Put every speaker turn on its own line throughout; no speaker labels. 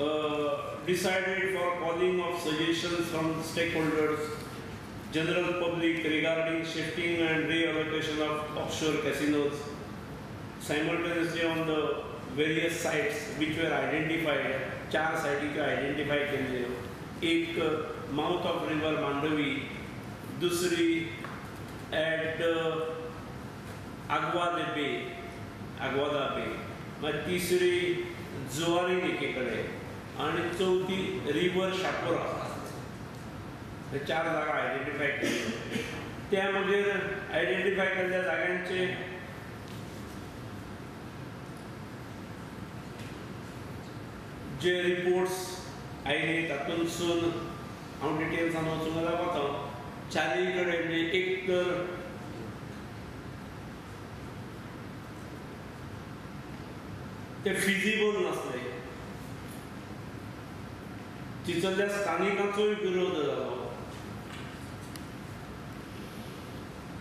uh, decided for calling of suggestions from stakeholders, general public regarding shifting and reallocation of offshore casinos simultaneously on the various sites which were identified, चार साइटी identify केल्ल्यो एक mouth of river Mandvi दुसरी at Aguada बे आग्वादा बे तिसरी जुवारी देके आणि आनी चवथी रिवर शापोरा हे चार जागा आयडेंटिफाय केली. त्यामध्ये मागीर आयडेंटिफाय केलेल्या जाग्यांचे जे रिपोर्ट्स आयले तातूंतसून हांव डिटेल्सान वचूंक वता चारी कडेन म्हणजे एक तर ते फिजिबल नासले. तिथल्या स्थानिकांचोय विरोध जालो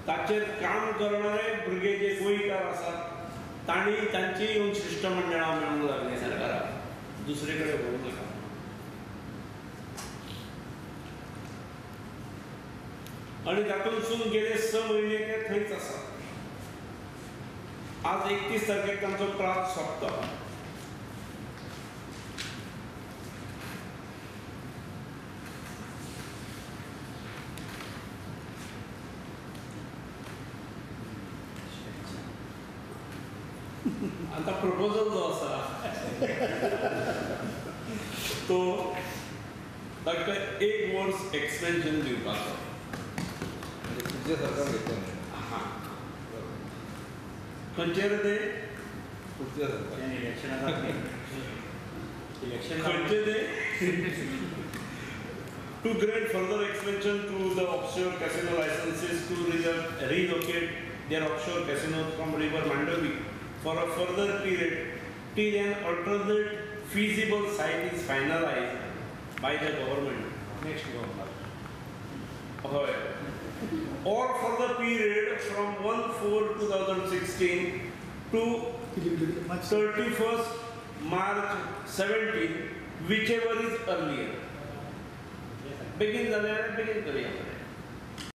ताचेर काम करणारे भुरगे जे गोंयकार आसात तांणी तांची येवन शिष्टमंडळां मेळूंक लागली सरकाराक दुसरे कडेन व्हरूंक नाका. आणि तातूंतसून गेले स म्हयने ते थंयच आसा आज एकतीस तारखेक तांचो प्रात सोंपता. आता प्रपोजल जो आसा तो ताका एक वर्स एक्सटेंशन दिवपाचो
तुझे सरकार घेतलं
हा खंयचेर ते
पुढच्या सरकार
इलेक्शन
खंयचे ते to grant further extension to the offshore casino licenses to re- relocate their offshore casinos from River Mandovi for a further period till an alternate feasible site is finalized by the government,
next
government, or for the period from 1-4-2016 to 31st March 17, whichever is earlier. Begin the begin the